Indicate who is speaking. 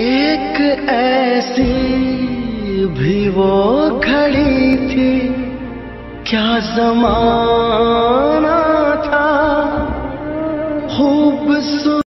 Speaker 1: एक ऐसी भी वो घड़ी थी क्या जमाना था? खूबसूरत